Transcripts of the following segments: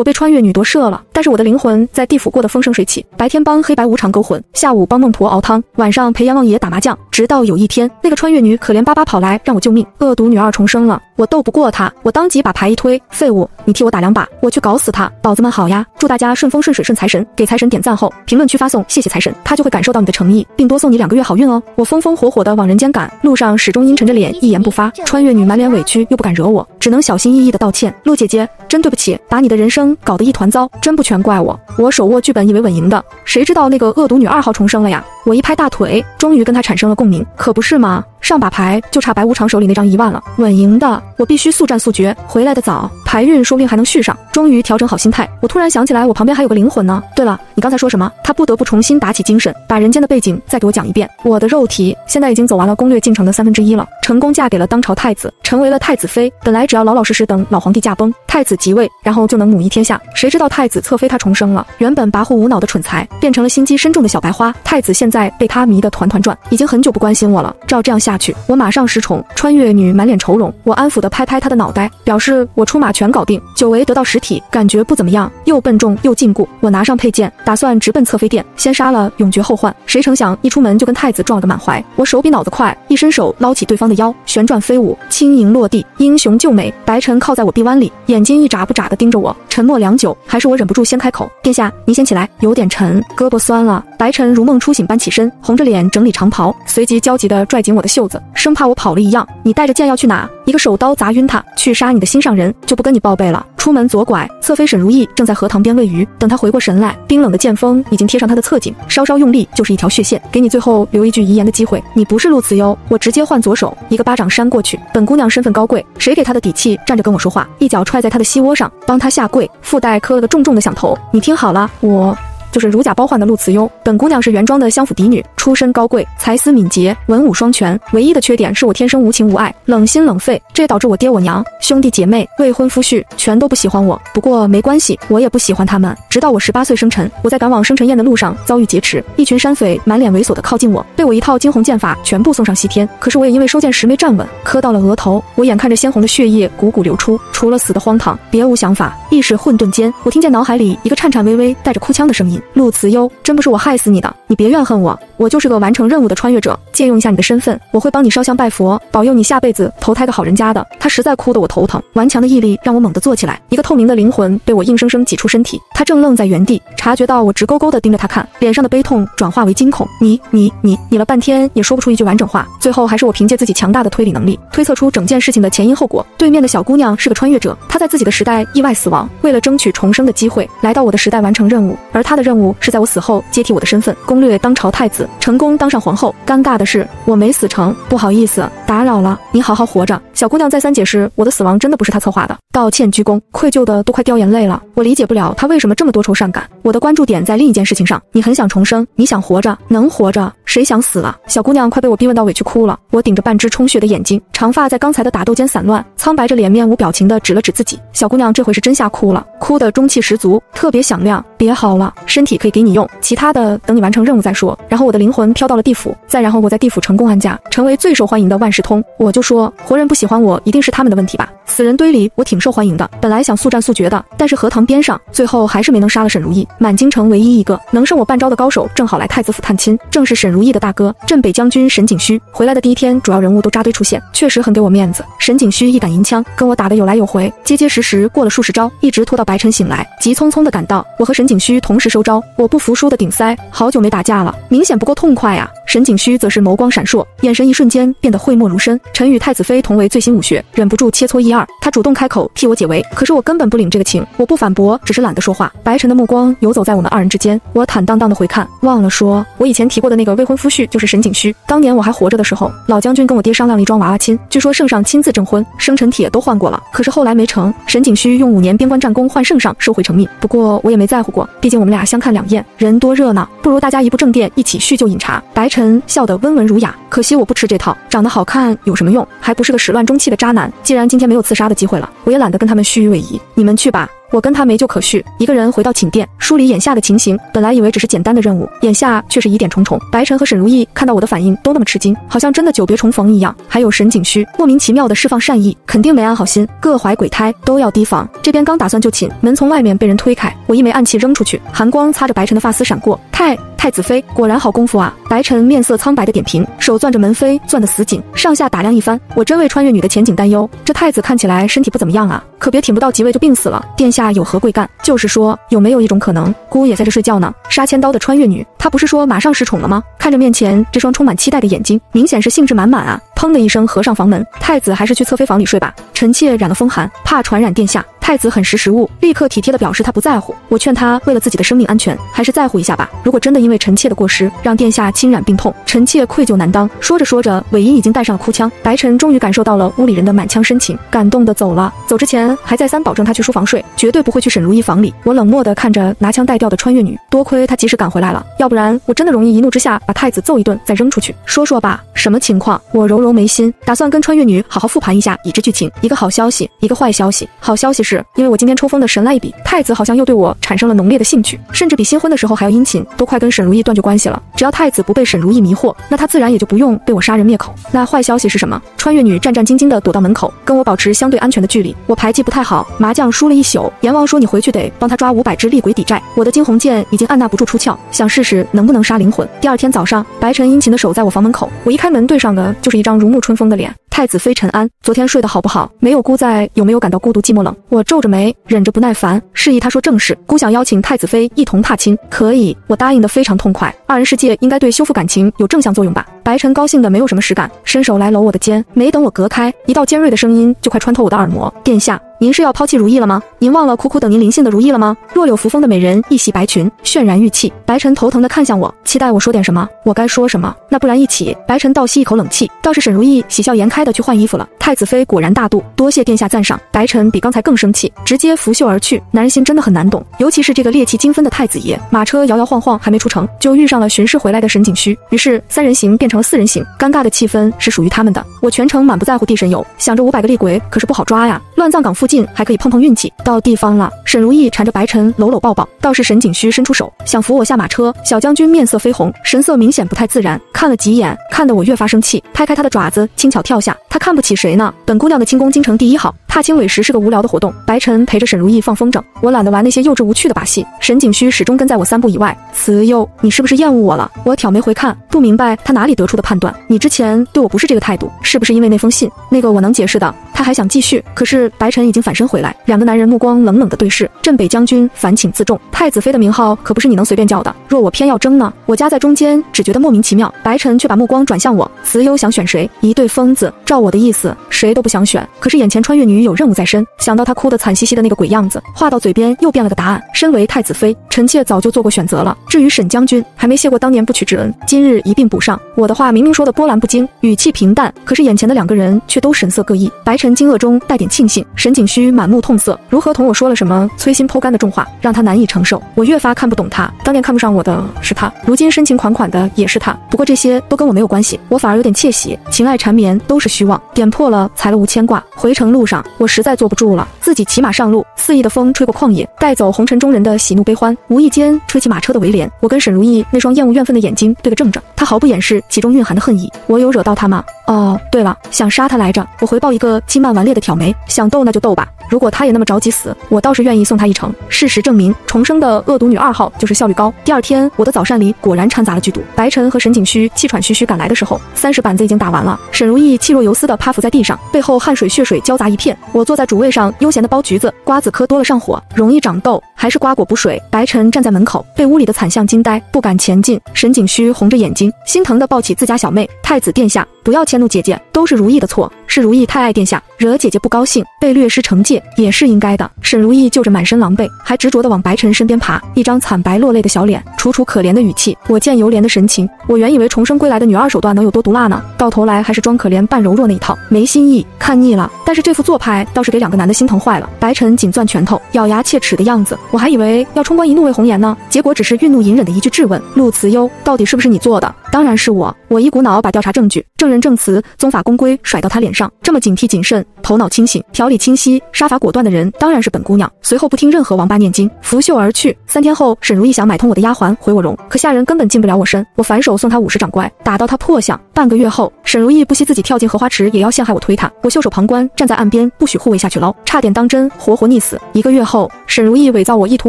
我被穿越女夺舍了，但是我的灵魂在地府过得风生水起，白天帮黑白无常勾魂，下午帮孟婆熬汤，晚上陪阎王爷打麻将，直到有一天，那个穿越女可怜巴巴跑来让我救命，恶毒女二重生了，我斗不过她，我当即把牌一推，废物，你替我打两把，我去搞死她。宝子们好呀，祝大家顺风顺水顺财神，给财神点赞后，评论区发送谢谢财神，他就会感受到你的诚意，并多送你两个月好运哦。我风风火火的往人间赶，路上始终阴沉着脸，一言不发。穿越女满脸委屈，又不敢惹我，只能小心翼翼的道歉。陆姐姐，真对不起，把你的人生搞得一团糟，真不全怪我。我手握剧本以为稳赢的，谁知道那个恶毒女二号重生了呀！我一拍大腿，终于跟她产生了共鸣，可不是吗？上把牌就差白无常手里那张一万了，稳赢的，我必须速战速决。回来的早，牌运说不定还能续上。终于调整好心态，我突然想起来，我旁边还有个灵魂呢。对了，你刚才说什么？他不得不重新打起精神，把人间的背景再给我讲一遍。我的肉体现在已经走完了攻略进程的三分之一了，成功嫁给了当朝太子，成为了太子妃。本来只要老老实实等老皇帝驾崩，太子即位，然后就能母仪天天下。谁知道太子侧妃她重生了，原本跋扈无脑的蠢材，变成了心机深重的小白花。太子现在被她迷得团团转，已经很久不关心我了。照这样下去，我马上失宠。穿越女满脸愁容，我安抚地拍拍她的脑袋，表示我出马全搞定。久违得到实体，感觉不怎么样，又笨重又禁锢。我拿上佩剑，打算直奔侧妃殿，先杀了永绝后患。谁成想一出门就跟太子撞了个满怀。我手比脑子快，一伸手捞起对方的腰，旋转飞舞，轻盈落地，英雄救美。白晨靠在我臂弯里，眼睛一眨不眨地盯着我，沉默良久，还是我忍不住先开口：“殿下，您先起来，有点沉，胳膊酸了。”白晨如梦初醒般起身，红着脸整理长袍，随即焦急地拽紧我的袖子，生怕我跑了一样。你带着剑要去哪？一个手刀砸晕他，去杀你的心上人，就不跟你报备了。出门左拐，侧妃沈如意正在荷塘边喂鱼，等他回过神来，冰冷的剑锋已经贴上他的侧颈，稍稍用力就是一条血线。给你最后留一句遗言的机会，你不是陆慈优，我直接换左手，一个巴掌扇过去。本姑娘身份高贵，谁给她的底气站着跟我说话？一脚踹在她的膝窝上，帮她下跪，附带磕了个重重的响头。你听好了，我。就是如假包换的陆慈优，本姑娘是原装的相府嫡女，出身高贵，才思敏捷，文武双全。唯一的缺点是我天生无情无爱，冷心冷肺，这也导致我爹我娘、兄弟姐妹、未婚夫婿全都不喜欢我。不过没关系，我也不喜欢他们。直到我十八岁生辰，我在赶往生辰宴的路上遭遇劫持，一群山匪满脸猥琐的靠近我，被我一套惊鸿剑法全部送上西天。可是我也因为收剑时没站稳，磕到了额头。我眼看着鲜红的血液汩汩流出，除了死的荒唐，别无想法。意识混沌间，我听见脑海里一个颤颤巍巍、带着哭腔的声音。陆慈优，真不是我害死你的，你别怨恨我，我就是个完成任务的穿越者。借用一下你的身份，我会帮你烧香拜佛，保佑你下辈子投胎个好人家的。他实在哭得我头疼，顽强的毅力让我猛地坐起来。一个透明的灵魂被我硬生生挤出身体，他正愣在原地，察觉到我直勾勾地盯着他看，脸上的悲痛转化为惊恐。你你你你了半天也说不出一句完整话，最后还是我凭借自己强大的推理能力推测出整件事情的前因后果。对面的小姑娘是个穿越者，她在自己的时代意外死亡，为了争取重生的机会，来到我的时代完成任务，而她的任任务是在我死后接替我的身份，攻略当朝太子，成功当上皇后。尴尬的是，我没死成，不好意思，打扰了，你好好活着。小姑娘再三解释，我的死亡真的不是她策划的，道歉鞠躬，愧疚的都快掉眼泪了。我理解不了她为什么这么多愁善感。我的关注点在另一件事情上，你很想重生，你想活着，能活着，谁想死了？小姑娘快被我逼问到委屈哭了。我顶着半只充血的眼睛，长发在刚才的打斗间散乱，苍白着脸，面无表情的指了指自己。小姑娘这回是真吓哭了，哭得中气十足，特别响亮。别好了，身体可以给你用，其他的等你完成任务再说。然后我的灵魂飘到了地府，再然后我在地府成功安家，成为最受欢迎的万事通。我就说，活人不喜欢我，一定是他们的问题吧。死人堆里我挺受欢迎的，本来想速战速决的，但是荷塘边上，最后还是没能杀了沈如意。满京城唯一一个能胜我半招的高手，正好来太子府探亲，正是沈如意的大哥镇北将军沈景虚。回来的第一天，主要人物都扎堆出现，确实很给我面子。沈景虚一杆银枪跟我打的有来有回，结结实实过了数十招，一直拖到白晨醒来，急匆匆的赶到。我和沈景虚同时收招，我不服输的顶腮，好久没打架了，明显不够痛快呀。沈景虚则是眸光闪烁，眼神一瞬间变得讳莫如深。臣与太子妃同为最新武学，忍不住切磋一二。他主动开口替我解围，可是我根本不领这个情，我不反驳，只是懒得说话。白晨的目光游走在我们二人之间，我坦荡荡的回看，忘了说，我以前提过的那个未婚夫婿就是沈景虚。当年我还活着的时候，老将军跟我爹商量了一桩娃娃亲，据说圣上亲自证婚，生辰帖都换过了，可是后来没成。沈景虚用五年边关战功换圣上收回成命，不过我也没在乎过，毕竟我们俩相看两厌，人多热闹，不如大家一步正殿，一起叙旧饮茶。白晨。笑得温文儒雅，可惜我不吃这套，长得好看有什么用？还不是个始乱终弃的渣男。既然今天没有自杀的机会了，我也懒得跟他们虚与委蛇。你们去吧。我跟他没救可续，一个人回到寝殿，梳理眼下的情形。本来以为只是简单的任务，眼下却是疑点重重。白晨和沈如意看到我的反应都那么吃惊，好像真的久别重逢一样。还有沈景虚莫名其妙的释放善意，肯定没安好心，各怀鬼胎，都要提防。这边刚打算就寝，门从外面被人推开，我一枚暗器扔出去，寒光擦着白晨的发丝闪过。太太子妃果然好功夫啊！白晨面色苍白的点评，手攥着门扉，攥得死紧，上下打量一番。我真为穿越女的前景担忧，这太子看起来身体不怎么样啊，可别挺不到即位就病死了。殿下有何贵干？就是说，有没有一种可能，姑也在这睡觉呢？杀千刀的穿越女，她不是说马上失宠了吗？看着面前这双充满期待的眼睛，明显是兴致满满啊！砰的一声合上房门，太子还是去侧妃房里睡吧。臣妾染了风寒，怕传染殿下。太子很识时务，立刻体贴地表示他不在乎。我劝他为了自己的生命安全，还是在乎一下吧。如果真的因为臣妾的过失让殿下亲染病痛，臣妾愧疚难当。说着说着，尾音已经带上了哭腔。白晨终于感受到了屋里人的满腔深情，感动的走了。走之前还再三保证他去书房睡，绝对不会去沈如意房里。我冷漠地看着拿枪带调的穿越女，多亏她及时赶回来了，要不然我真的容易一怒之下把太子揍一顿再扔出去。说说吧，什么情况？我揉揉眉心，打算跟穿越女好好复盘一下已知剧情。一个好消息，一个坏消息。好消息是因为我今天抽风。的神来一笔，太子好像又对我产生了浓烈的兴趣，甚至比新婚的时候还要殷勤，都快跟沈如意断绝关系了。只要太子不被沈如意迷惑，那他自然也就不用被我杀人灭口。那坏消息是什么？穿越女战战兢兢地躲到门口，跟我保持相对安全的距离。我牌技不太好，麻将输了一宿。阎王说你回去得帮他抓五百只厉鬼抵债。我的惊鸿剑已经按捺不住出鞘，想试试能不能杀灵魂。第二天早上，白晨殷勤地守在我房门口，我一开门对上的就是一张如沐春风的脸。太子妃陈安，昨天睡得好不好？没有姑在，有没有感到孤独寂寞冷？我我皱着眉，忍着不耐烦，示意他说正事。姑想邀请太子妃一同踏青，可以，我答应的非常痛快。二人世界应该对修复感情有正向作用吧？白晨高兴的没有什么实感，伸手来搂我的肩，没等我隔开，一道尖锐的声音就快穿透我的耳膜。殿下。您是要抛弃如意了吗？您忘了苦苦等您临幸的如意了吗？若柳扶风的美人一袭白裙，渲然玉气。白晨头疼的看向我，期待我说点什么。我该说什么？那不然一起。白晨倒吸一口冷气，倒是沈如意喜笑颜开的去换衣服了。太子妃果然大度，多谢殿下赞赏。白晨比刚才更生气，直接拂袖而去。男人心真的很难懂，尤其是这个烈气精分的太子爷。马车摇摇晃晃还没出城，就遇上了巡视回来的沈景虚。于是三人行变成了四人行，尴尬的气氛是属于他们的。我全程满不在乎地神游，想着五百个厉鬼可是不好抓呀。乱葬岗附近。近还可以碰碰运气，到地方了。沈如意缠着白晨搂搂抱抱，倒是沈景虚伸出手想扶我下马车。小将军面色绯红，神色明显不太自然，看了几眼，看得我越发生气，拍开他的爪子，轻巧跳下。他看不起谁呢？本姑娘的轻功京城第一好。踏青尾时是个无聊的活动，白晨陪着沈如意放风筝，我懒得玩那些幼稚无趣的把戏。沈景虚始终跟在我三步以外。慈幼，你是不是厌恶我了？我挑眉回看，不明白他哪里得出的判断。你之前对我不是这个态度，是不是因为那封信？那个我能解释的。他还想继续，可是白晨已经反身回来，两个男人目光冷冷的对视。镇北将军烦请自重，太子妃的名号可不是你能随便叫的。若我偏要争呢？我夹在中间，只觉得莫名其妙。白晨却把目光转向我，慈优想选谁？一对疯子，照我的意思，谁都不想选。可是眼前穿越女。有任务在身，想到她哭得惨兮兮的那个鬼样子，话到嘴边又变了个答案。身为太子妃，臣妾早就做过选择了。至于沈将军，还没谢过当年不娶之恩，今日一并补上。我的话明明说的波澜不惊，语气平淡，可是眼前的两个人却都神色各异。白晨惊愕中带点庆幸，沈景虚满目痛色，如何同我说了什么摧心剖肝的重话，让他难以承受。我越发看不懂他，当年看不上我的是他，如今深情款款的也是他。不过这些都跟我没有关系，我反而有点窃喜。情爱缠绵都是虚妄，点破了才了无牵挂。回程路上。我实在坐不住了，自己骑马上路。肆意的风吹过旷野，带走红尘中人的喜怒悲欢。无意间吹起马车的围帘，我跟沈如意那双厌恶怨愤的眼睛对个正着，她毫不掩饰其中蕴含的恨意。我有惹到她吗？哦，对了，想杀她来着。我回报一个轻慢顽劣的挑眉，想斗那就斗吧。如果她也那么着急死，我倒是愿意你送她一程。事实证明，重生的恶毒女二号就是效率高。第二天，我的早膳里果然掺杂了剧毒。白晨和沈景虚气喘吁吁赶来的时候，三十板子已经打完了。沈如意气若游丝的趴伏在地上，背后汗水血水交杂一片。我坐在主位上，悠闲的剥橘子，瓜子嗑多了上火，容易长痘，还是瓜果补水。白晨站在门口，被屋里的惨象惊呆，不敢前进。沈景虚红着眼睛，心疼的抱起自家小妹，太子殿下。不要迁怒姐姐，都是如意的错，是如意太爱殿下，惹姐姐不高兴，被略施惩戒也是应该的。沈如意就着满身狼狈，还执着地往白晨身边爬，一张惨白落泪的小脸，楚楚可怜的语气，我见犹怜的神情。我原以为重生归来的女二手段能有多毒辣呢，到头来还是装可怜扮柔弱那一套，没新意，看腻了。但是这副做派倒是给两个男的心疼坏了。白晨紧攥拳头，咬牙切齿的样子，我还以为要冲冠一怒为红颜呢，结果只是愠怒隐忍的一句质问：陆慈优，到底是不是你做的？当然是我。我一股脑把调查证据、证人证词、宗法公规甩到他脸上。这么警惕谨慎、头脑清醒、条理清晰、杀伐果断的人，当然是本姑娘。随后不听任何王八念经，拂袖而去。三天后，沈如意想买通我的丫鬟回我容，可下人根本进不了我身。我反手送他五十掌怪，打到他破相。半个月后，沈如意不惜自己跳进荷花池，也要陷害我推他。我袖手旁观，站在岸边，不许护卫下去捞，差点当真，活活溺死。一个月后，沈如意伪造我意图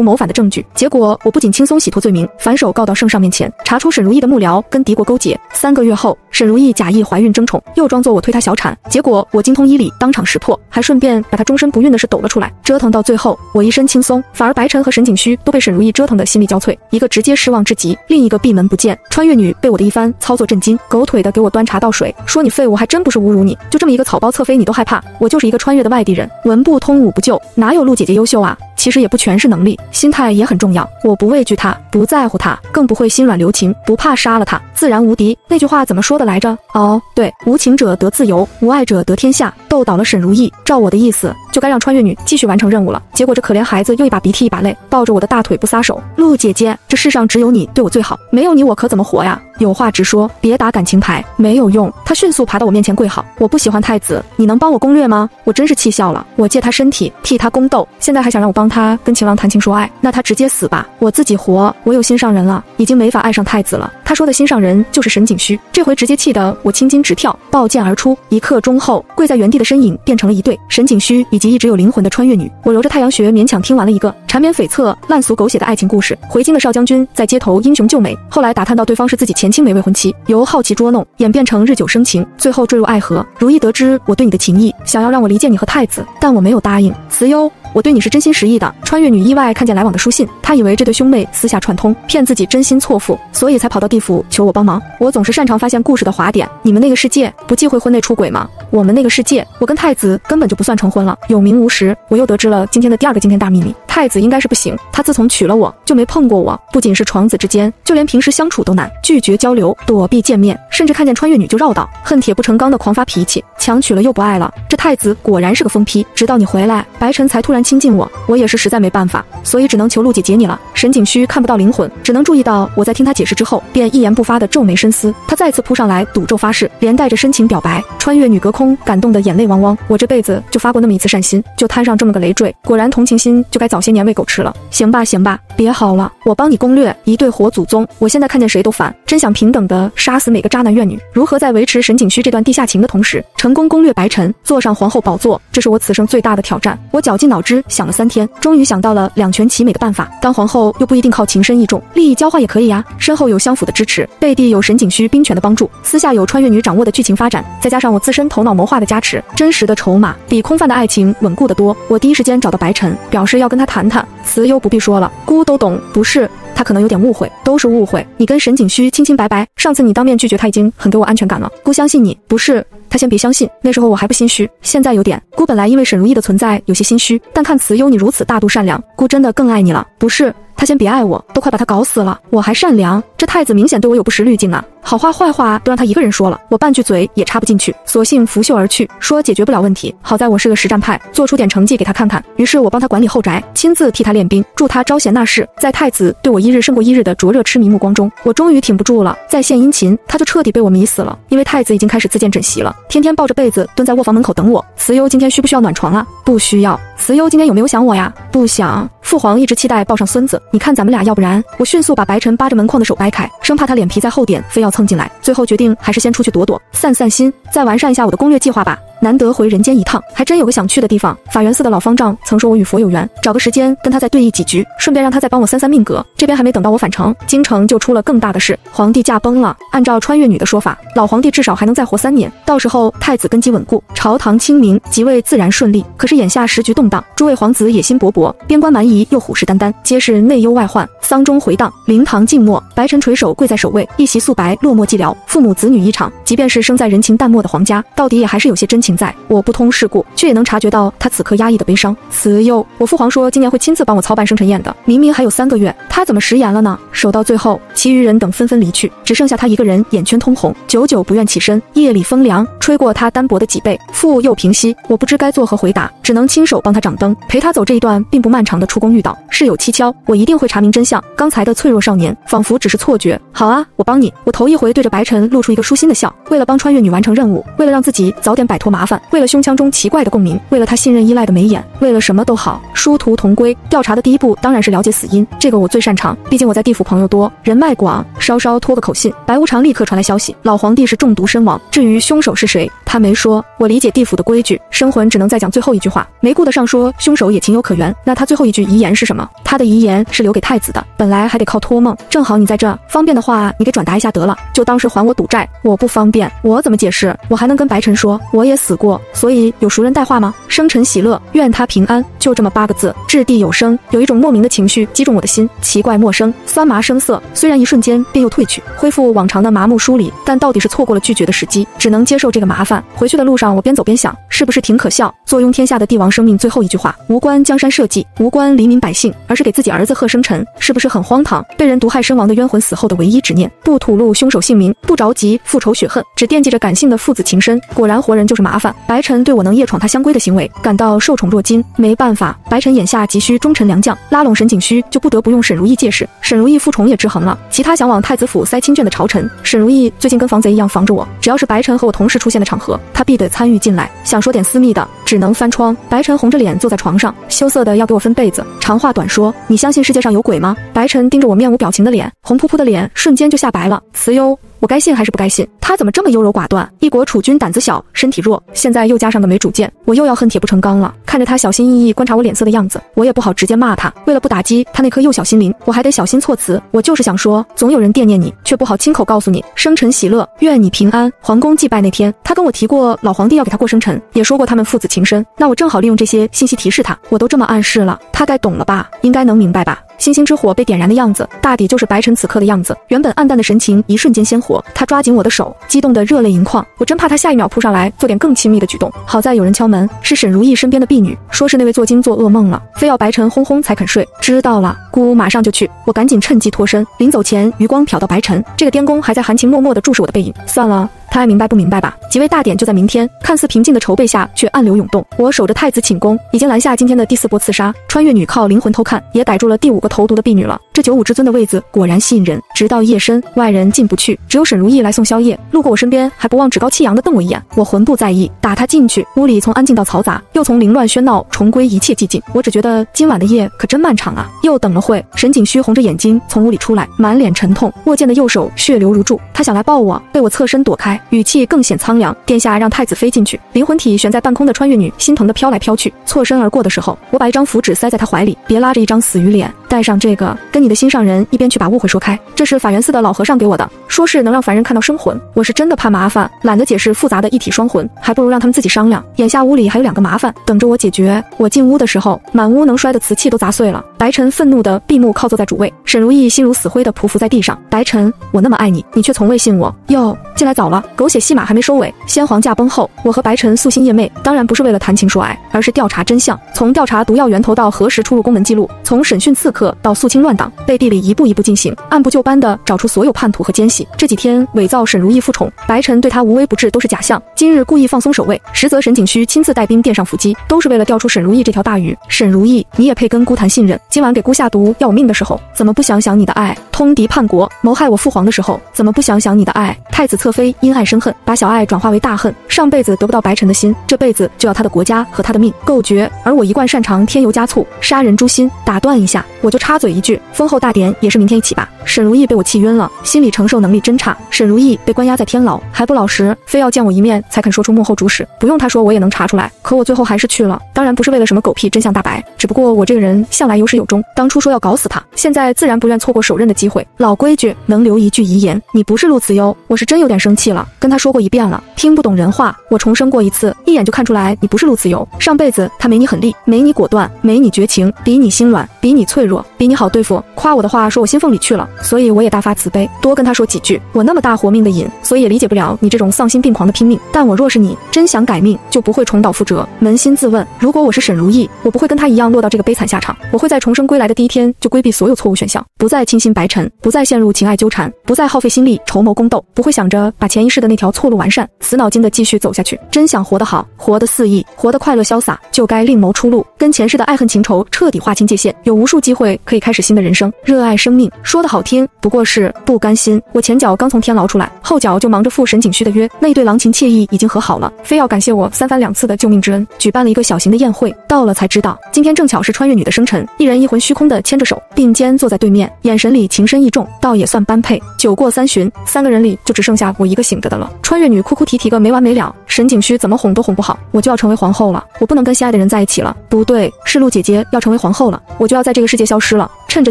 谋反的证据，结果我不仅轻松洗脱罪名，反手告到圣上面前，查出沈如意的幕僚跟敌国勾结。三个月后，沈如意假意怀孕争宠，又装作我推她小产，结果我精通医理，当场识破，还顺便把她终身不孕的事抖了出来。折腾到最后，我一身轻松，反而白晨和沈景虚都被沈如意折腾得心力交瘁，一个直接失望至极，另一个闭门不见。穿越女被我的一番操作震惊，狗腿的给我端茶倒水，说你废物，还真不是侮辱你，就这么一个草包侧妃你都害怕，我就是一个穿越的外地人，文不通武不就，哪有陆姐姐优秀啊？其实也不全是能力，心态也很重要。我不畏惧他，不在乎他，更不会心软留情，不怕杀了他，自然无敌。那句话怎么说的来着？哦，对，无情者得自由，无爱者得天下。斗倒了沈如意，照我的意思，就该让穿越女继续完成任务了。结果这可怜孩子又一把鼻涕一把泪，抱着我的大腿不撒手。陆姐姐，这世上只有你对我最好，没有你我可怎么活呀？有话直说，别打感情牌，没有用。他迅速爬到我面前跪好，我不喜欢太子，你能帮我攻略吗？我真是气笑了。我借他身体替他宫斗，现在还想让我帮他跟秦王谈情说爱，那他直接死吧，我自己活。我有心上人了，已经没法爱上太子了。他说的心上人就是沈景虚，这回直接气得我青筋直跳，抱剑而出。一刻钟后，跪在原地的身影变成了一对沈景虚以及一直有灵魂的穿越女。我揉着太阳穴，勉强听完了一个缠绵悱恻、烂俗狗血的爱情故事。回京的少将军在街头英雄救美，后来打探到对方是自己前青梅未婚妻。由好奇捉弄演变成日久生情，最后坠入爱河。如意得知我对你的情意，想要让我离间你和太子，但我没有答应。慈优。我对你是真心实意的。穿越女意外看见来往的书信，她以为这对兄妹私下串通，骗自己真心错付，所以才跑到地府求我帮忙。我总是擅长发现故事的滑点。你们那个世界不忌讳婚内出轨吗？我们那个世界，我跟太子根本就不算成婚了，有名无实。我又得知了今天的第二个惊天大秘密：太子应该是不行，他自从娶了我就没碰过我，不仅是床子之间，就连平时相处都难，拒绝交流，躲避见面，甚至看见穿越女就绕道，恨铁不成钢的狂发脾气，强娶了又不爱了。这太子果然是个疯批。直到你回来，白晨才突然。亲近我，我也是实在没办法，所以只能求陆姐姐你了。沈景虚看不到灵魂，只能注意到我在听他解释之后，便一言不发的皱眉深思。他再次扑上来赌咒发誓，连带着深情表白。穿越女隔空感动的眼泪汪汪。我这辈子就发过那么一次善心，就摊上这么个累赘。果然同情心就该早些年喂狗吃了。行吧行吧，别好了，我帮你攻略一对活祖宗。我现在看见谁都烦，真想平等的杀死每个渣男怨女。如何在维持沈景虚这段地下情的同时，成功攻略白晨，坐上皇后宝座？这是我此生最大的挑战。我绞尽脑汁。想了三天，终于想到了两全其美的办法。当皇后又不一定靠情深意重，利益交换也可以呀。身后有相府的支持，背地有沈景虚兵权的帮助，私下有穿越女掌握的剧情发展，再加上我自身头脑谋划的加持，真实的筹码比空泛的爱情稳固得多。我第一时间找到白晨，表示要跟他谈谈。辞优不必说了，姑都懂。不是，他可能有点误会，都是误会。你跟沈景虚清清白白，上次你当面拒绝他已经很给我安全感了。姑相信你，不是。他先别相信，那时候我还不心虚，现在有点。姑本来因为沈如意的存在有些心虚，但看慈优你如此大度善良，姑真的更爱你了。不是。他先别爱我，都快把他搞死了。我还善良，这太子明显对我有不实滤镜啊！好话坏话都让他一个人说了，我半句嘴也插不进去，索性拂袖而去，说解决不了问题。好在我是个实战派，做出点成绩给他看看。于是我帮他管理后宅，亲自替他练兵，助他招贤纳士。在太子对我一日胜过一日的灼热痴迷目光中，我终于挺不住了，在献殷勤，他就彻底被我迷死了。因为太子已经开始自荐枕席了，天天抱着被子蹲在卧房门口等我。慈优今天需不需要暖床啊？不需要。慈优今天有没有想我呀？不想。父皇一直期待抱上孙子，你看咱们俩要不然……我迅速把白晨扒着门框的手掰开，生怕他脸皮再厚点，非要蹭进来。最后决定还是先出去躲躲，散散心，再完善一下我的攻略计划吧。难得回人间一趟，还真有个想去的地方。法源寺的老方丈曾说我与佛有缘，找个时间跟他再对弈几局，顺便让他再帮我三三命格。这边还没等到我返程，京城就出了更大的事，皇帝驾崩了。按照穿越女的说法，老皇帝至少还能再活三年，到时候太子根基稳固，朝堂清明，即位自然顺利。可是眼下时局动荡，诸位皇子野心勃勃，边关蛮夷又虎视眈眈，皆是内忧外患。丧钟回荡，灵堂静默，白尘垂首跪在首位，一袭素白落寞寂寥，父母子女一场。即便是生在人情淡漠的皇家，到底也还是有些真情。情在，我不通世故，却也能察觉到他此刻压抑的悲伤。慈幼，我父皇说今年会亲自帮我操办生辰宴的，明明还有三个月，他怎么食言了呢？守到最后，其余人等纷纷离去，只剩下他一个人，眼圈通红，久久不愿起身。夜里风凉，吹过他单薄的脊背，腹又平息。我不知该作何回答，只能亲手帮他掌灯，陪他走这一段并不漫长的出宫御道。事有蹊跷，我一定会查明真相。刚才的脆弱少年，仿佛只是错觉。好啊，我帮你。我头一回对着白晨露出一个舒心的笑。为了帮穿越女完成任务，为了让自己早点摆脱麻麻烦，为了胸腔中奇怪的共鸣，为了他信任依赖的眉眼，为了什么都好。殊途同归。调查的第一步当然是了解死因，这个我最擅长，毕竟我在地府朋友多，人脉广。稍稍托个口信，白无常立刻传来消息，老皇帝是中毒身亡。至于凶手是谁，他没说。我理解地府的规矩，生魂只能再讲最后一句话，没顾得上说凶手也情有可原。那他最后一句遗言是什么？他的遗言是留给太子的，本来还得靠托梦。正好你在这，方便的话你给转达一下得了，就当是还我赌债。我不方便，我怎么解释？我还能跟白晨说我也死死过，所以有熟人代话吗？生辰喜乐，愿他平安，就这么八个字，掷地有声，有一种莫名的情绪击中我的心，奇怪陌生，酸麻生涩。虽然一瞬间便又退去，恢复往常的麻木疏离，但到底是错过了拒绝的时机，只能接受这个麻烦。回去的路上，我边走边想，是不是挺可笑？坐拥天下的帝王生命最后一句话，无关江山社稷，无关黎民百姓，而是给自己儿子贺生辰，是不是很荒唐？被人毒害身亡的冤魂死后的唯一执念，不吐露凶手姓名，不着急复仇雪恨，只惦记着感性的父子情深。果然活人就是麻麻烦。白晨对我能夜闯他香闺的行为感到受宠若惊。没办法，白晨眼下急需忠臣良将，拉拢沈景虚就不得不用沈如意借势。沈如意复宠也制衡了其他想往太子府塞亲眷的朝臣。沈如意最近跟防贼一样防着我，只要是白晨和我同时出现的场合，他必得参与进来。想说点私密的，只能翻窗。白晨红着脸坐在床上，羞涩的要给我分被子。长话短说，你相信世界上有鬼吗？白晨盯着我面无表情的脸，红扑扑的脸瞬间就吓白了。慈优。我该信还是不该信？他怎么这么优柔寡断？一国储君胆子小，身体弱，现在又加上个没主见，我又要恨铁不成钢了。看着他小心翼翼观察我脸色的样子，我也不好直接骂他。为了不打击他那颗幼小心灵，我还得小心措辞。我就是想说，总有人惦念你，却不好亲口告诉你。生辰喜乐，愿你平安。皇宫祭拜那天，他跟我提过老皇帝要给他过生辰，也说过他们父子情深。那我正好利用这些信息提示他。我都这么暗示了，他该懂了吧？应该能明白吧？星星之火被点燃的样子，大抵就是白晨此刻的样子。原本暗淡的神情，一瞬间鲜活。他抓紧我的手，激动得热泪盈眶。我真怕他下一秒扑上来做点更亲密的举动。好在有人敲门，是沈如意身边的婢女，说是那位做精做噩梦了，非要白晨轰轰才肯睡。知道了，姑马上就去。我赶紧趁机脱身，临走前余光瞟到白晨，这个癫公还在含情脉脉地注视我的背影。算了。他爱明白不明白吧？几位大典就在明天，看似平静的筹备下，却暗流涌动。我守着太子寝宫，已经拦下今天的第四波刺杀。穿越女靠灵魂偷看，也逮住了第五个投毒的婢女了。这九五之尊的位子果然吸引人。直到夜深，外人进不去，只有沈如意来送宵夜。路过我身边，还不忘趾高气扬地瞪我一眼。我浑不在意，打他进去。屋里从安静到嘈杂，又从凌乱喧闹重归一切寂静。我只觉得今晚的夜可真漫长啊！又等了会，沈景虚红着眼睛从屋里出来，满脸沉痛，握剑的右手血流如注。他想来抱我，被我侧身躲开。语气更显苍凉。殿下让太子妃进去，灵魂体悬在半空的穿越女心疼的飘来飘去。错身而过的时候，我把一张符纸塞在他怀里，别拉着一张死鱼脸，带上这个，跟你的心上人一边去把误会说开。这是法源寺的老和尚给我的，说是能让凡人看到生魂。我是真的怕麻烦，懒得解释复杂的一体双魂，还不如让他们自己商量。眼下屋里还有两个麻烦等着我解决。我进屋的时候，满屋能摔的瓷器都砸碎了。白晨愤怒的闭目靠坐在主位，沈如意心如死灰的匍匐在地上。白晨，我那么爱你，你却从未信我。哟，进来早了，狗血戏码还没收尾。先皇驾崩后，我和白晨素心夜寐，当然不是为了谈情说爱，而是调查真相。从调查毒药源头到何时出入宫门记录，从审讯刺客到肃清乱党，背地里一步一步进行，按部就班的找出所有叛徒和奸细。这几天伪造沈如意复宠，白晨对他无微不至都是假象。今日故意放松守卫，实则沈景虚亲自带兵垫上伏击，都是为了钓出沈如意这条大鱼。沈如意，你也配跟孤谈信任？今晚给孤下毒要我命的时候，怎么不想想你的爱？通敌叛国，谋害我父皇的时候，怎么不想想你的爱？太子侧妃因爱生恨，把小爱转化为大恨。上辈子得不到白晨的心，这辈子就要他的国家和他的命，够绝。而我一贯擅长添油加醋，杀人诛心。打断一下，我就插嘴一句，封后大典也是明天一起吧。沈如意被我气晕了，心理承受能力真差。沈如意被关押在天牢，还不老实，非要见我一面才肯说出幕后主使。不用他说，我也能查出来。可我最后还是去了，当然不是为了什么狗屁真相大白，只不过我这个人向来有始有。有终。当初说要搞死他，现在自然不愿错过手刃的机会。老规矩，能留一句遗言，你不是陆慈优，我是真有点生气了。跟他说过一遍了，听不懂人话，我重生过一次，一眼就看出来你不是陆慈优。上辈子他没你狠厉，没你果断，没你绝情，比你心软，比你脆弱，比你好对付。夸我的话说我心缝里去了，所以我也大发慈悲，多跟他说几句。我那么大活命的瘾，所以也理解不了你这种丧心病狂的拼命。但我若是你，真想改命，就不会重蹈覆辙。扪心自问，如果我是沈如意，我不会跟他一样落到这个悲惨下场。我会再重重生归来的第一天就规避所有错误选项，不再倾心白尘，不再陷入情爱纠缠，不再耗费心力筹谋宫斗，不会想着把前一世的那条错路完善，死脑筋的继续走下去。真想活得好，活得肆意，活得快乐潇洒，就该另谋出路，跟前世的爱恨情仇彻底划清界限。有无数机会可以开始新的人生，热爱生命，说的好听，不过是不甘心。我前脚刚从天牢出来，后脚就忙着赴沈景虚的约，那对郎情妾意已经和好了，非要感谢我三番两次的救命之恩，举办了一个小型的宴会。到了才知道，今天正巧是穿越女的生辰，一人一魂虚空的牵着手，并肩坐在对面，眼神里情深意重，倒也算般配。酒过三巡，三个人里就只剩下我一个醒着的了。穿越女哭哭啼啼个没完没了，沈景虚怎么哄都哄不好，我就要成为皇后了，我不能跟心爱的人在一起了。不对，是陆姐姐要成为皇后了，我就要在这个世界消失了。趁着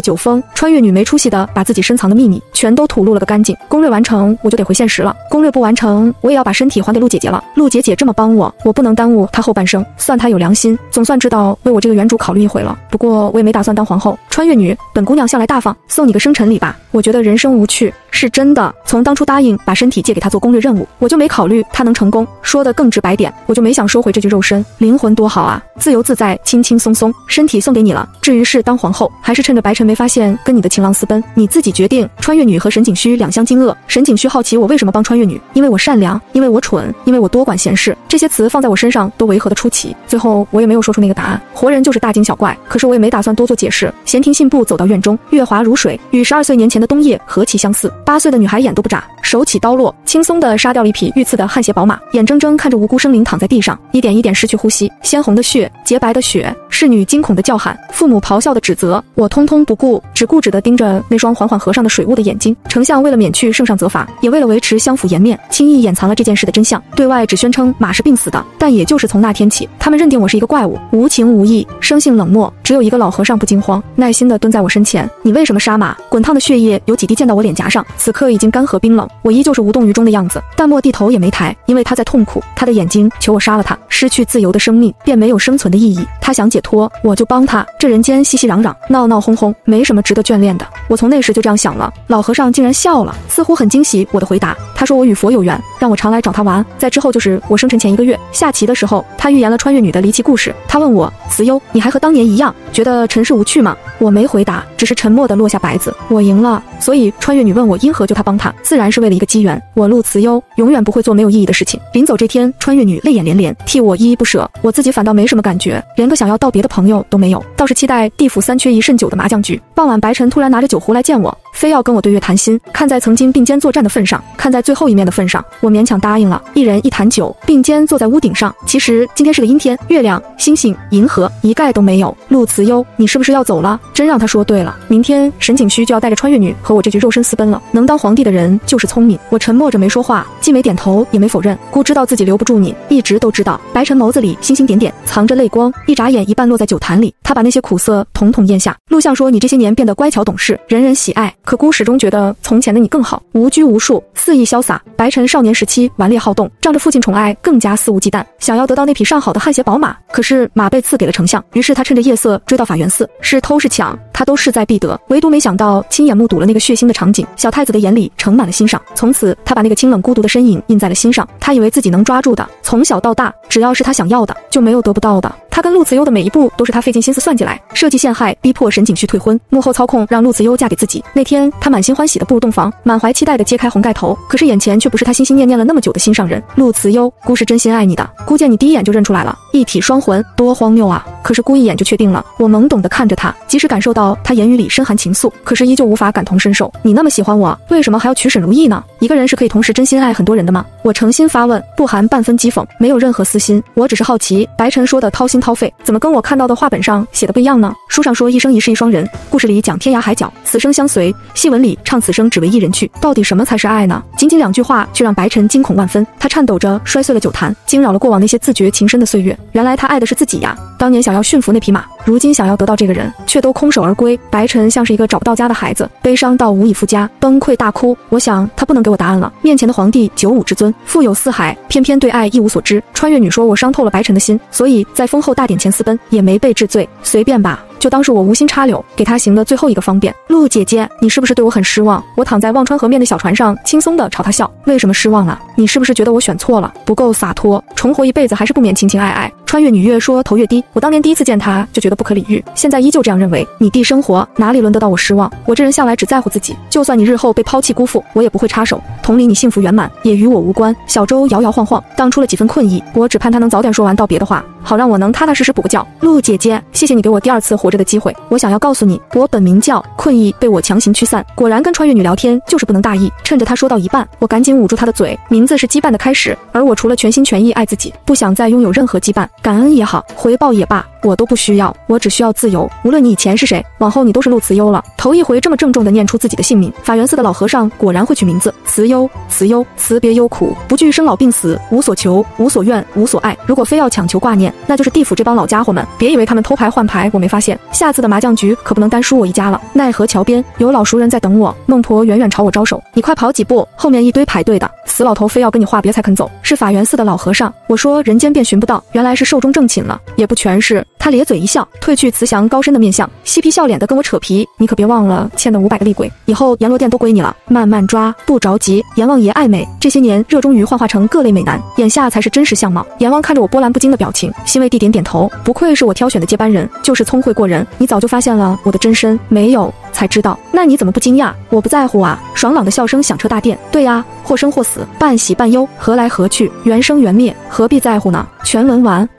酒疯，穿越女没出息的把自己深藏的秘密全都吐露了个干净。攻略完成，我就得回现实了。攻略不完成，我也要把身体还给陆姐姐了。陆姐姐这么帮我，我不能耽误她后半生。算她有良心，总算知道为我这个原主考虑一回了。不过我也没打算当皇后。穿越女，本姑娘向来大方，送你个生辰礼吧。我觉得人生无趣，是真的。从当初答应把身体借给她做攻略任务，我就没考虑她能成功。说的更直白点，我就没想收回这具肉身，灵魂多好啊，自由自在，轻轻松松。身体送给你了，至于是当皇后，还是趁着白晨没发现跟你的情郎私奔，你自己决定。穿越女和沈景虚两相惊愕，沈景虚好奇我为什么帮穿越女，因为我善良，因为我蠢，因为我多管闲事。这些词放在我身上都违和的出奇。最后我也没有说出那个答案。活人就是大惊小怪，可是我也没打算多做解释。听信步走到院中，月华如水，与十二岁年前的冬夜何其相似。八岁的女孩眼都不眨，手起刀落，轻松地杀掉了一匹御赐的汗血宝马，眼睁睁看着无辜生灵躺在地上，一点一点失去呼吸，鲜红的血，洁白的血。侍女惊恐的叫喊，父母咆哮的指责，我通通不顾，只固执地盯着那双缓缓合上的水雾的眼睛。丞相为了免去圣上责罚，也为了维持相府颜面，轻易掩藏了这件事的真相，对外只宣称马是病死的。但也就是从那天起，他们认定我是一个怪物，无情无义，生性冷漠。只有一个老和尚不惊慌，耐心地蹲在我身前。你为什么杀马？滚烫的血液有几滴溅到我脸颊上，此刻已经干涸冰冷，我依旧是无动于衷的样子。淡漠地头也没抬，因为他在痛苦，他的眼睛求我杀了他。失去自由的生命便没有生存的意义。他想解脱。我就帮他。这人间熙熙攘攘，闹闹哄哄，没什么值得眷恋的。我从那时就这样想了。老和尚竟然笑了，似乎很惊喜我的回答。他说我与佛有缘，让我常来找他玩。在之后就是我生辰前一个月下棋的时候，他预言了穿越女的离奇故事。他问我慈优，你还和当年一样觉得尘世无趣吗？我没回答，只是沉默地落下白子。我赢了，所以穿越女问我因何救他帮他，自然是为了一个机缘。我陆慈悠永远不会做没有意义的事情。临走这天，穿越女泪眼连连，替我依依不舍。我自己反倒没什么感觉，连个想要道别的朋友都没有。倒是期待地府三缺一甚久的麻将局。傍晚，白晨突然拿着酒壶来见我，非要跟我对月谈心。看在曾经并肩作战的份上，看在最后一面的份上，我勉强答应了。一人一坛酒，并肩坐在屋顶上。其实今天是个阴天，月亮、星星、银河一概都没有。陆慈优，你是不是要走了？真让他说对了。明天沈景虚就要带着穿越女和我这具肉身私奔了。能当皇帝的人就是聪明。我沉默着没说话，既没点头，也没否认。姑知道自己留不住你，一直都知道。白晨眸子里星星点点，藏着泪光，一眨眼一半落在酒坛里。他把那些苦涩统统咽下。陆相说你这些年变得乖巧懂事，人人喜爱。可姑始终觉得从前的你更好，无拘无束，肆意潇洒。白晨少年时期顽劣好动，仗着父亲宠爱，更加肆无忌惮，想要得到那匹上好的汗血宝马。可是马被赐给了丞相，于是他趁着夜色追到法源寺，是偷是抢，他都势在必得。唯独没想到亲眼目睹了那个血腥的场景，小太子的眼里盛满了欣赏。从此他把那个清冷孤独的身影印在了心上。他以为自己能抓住的，从小到大，只要是他想要的，就没有得不到的。他跟陆慈优的每一步都是他费尽心思算计来，设计陷害，逼迫沈景旭退婚，幕后操控让陆慈优嫁给自己。那天他满心欢喜的步入洞房，满怀期待的揭开红盖头，可是眼前却不是他心心念念了那么久的心上人。陆慈优，姑是真心爱你的，姑见你第一眼就认出来了，一体双魂，多荒谬啊！可是姑一眼就确定了。我懵懂的看着他，即使感受到他言语里深含情愫，可是依旧无法感同身受。你那么喜欢我，为什么还要娶沈如意呢？一个人是可以同时真心爱很多人的吗？我诚心发问，不含半分讥讽，没有任何私心，我只是好奇。白晨说的掏心掏肺，怎么跟我看到的画本上写的不一样呢？书上说一生一世一双人，故事里讲天涯海角。此生相随。戏文里唱此生只为一人去，到底什么才是爱呢？仅仅两句话，却让白晨惊恐万分。他颤抖着摔碎了酒坛，惊扰了过往那些自觉情深的岁月。原来他爱的是自己呀！当年想要驯服那匹马，如今想要得到这个人，却都空手而归。白晨像是一个找不到家的孩子，悲伤到无以复加，崩溃大哭。我想他不能给我答案了。面前的皇帝九五之尊，富有四海，偏偏对爱一无所知。穿越女说：“我伤透了白晨的心，所以在封后大典前私奔，也没被治罪，随便吧。”就当是我无心插柳，给他行的最后一个方便。陆姐姐，你是不是对我很失望？我躺在忘川河面的小船上，轻松的朝他笑。为什么失望啊？你是不是觉得我选错了，不够洒脱？重活一辈子还是不免情情爱爱。穿越女越说头越低。我当年第一次见他就觉得不可理喻，现在依旧这样认为。你弟生活哪里轮得到我失望？我这人向来只在乎自己，就算你日后被抛弃辜负，我也不会插手。同理，你幸福圆满也与我无关。小舟摇摇晃晃，荡出了几分困意。我只盼他能早点说完道别的话，好让我能踏踏实实补个觉。陆姐姐，谢谢你给我第二次活着的机会。我想。要告诉你，我本名叫困意，被我强行驱散。果然跟穿越女聊天就是不能大意。趁着她说到一半，我赶紧捂住她的嘴。名字是羁绊的开始，而我除了全心全意爱自己，不想再拥有任何羁绊。感恩也好，回报也罢。我都不需要，我只需要自由。无论你以前是谁，往后你都是陆慈优了。头一回这么郑重地念出自己的姓名，法源寺的老和尚果然会取名字。慈忧，慈忧，辞别忧苦，不惧生老病死，无所求，无所怨，无所爱。如果非要强求挂念，那就是地府这帮老家伙们。别以为他们偷牌换牌，我没发现。下次的麻将局可不能单输我一家了。奈何桥边有老熟人在等我，孟婆远远朝我招手，你快跑几步，后面一堆排队的。死老头非要跟你话别才肯走，是法源寺的老和尚。我说人间便寻不到，原来是寿终正寝了，也不全是。他咧嘴一笑，褪去慈祥高深的面相，嬉皮笑脸的跟我扯皮。你可别忘了欠的五百个厉鬼，以后阎罗殿都归你了。慢慢抓，不着急。阎王爷爱美，这些年热衷于幻化成各类美男，眼下才是真实相貌。阎王看着我波澜不惊的表情，欣慰地点点头。不愧是我挑选的接班人，就是聪慧过人。你早就发现了我的真身，没有才知道。那你怎么不惊讶？我不在乎啊！爽朗的笑声响彻大殿。对呀，或生或死，半喜半忧，何来何去？缘生缘灭，何必在乎呢？全文完。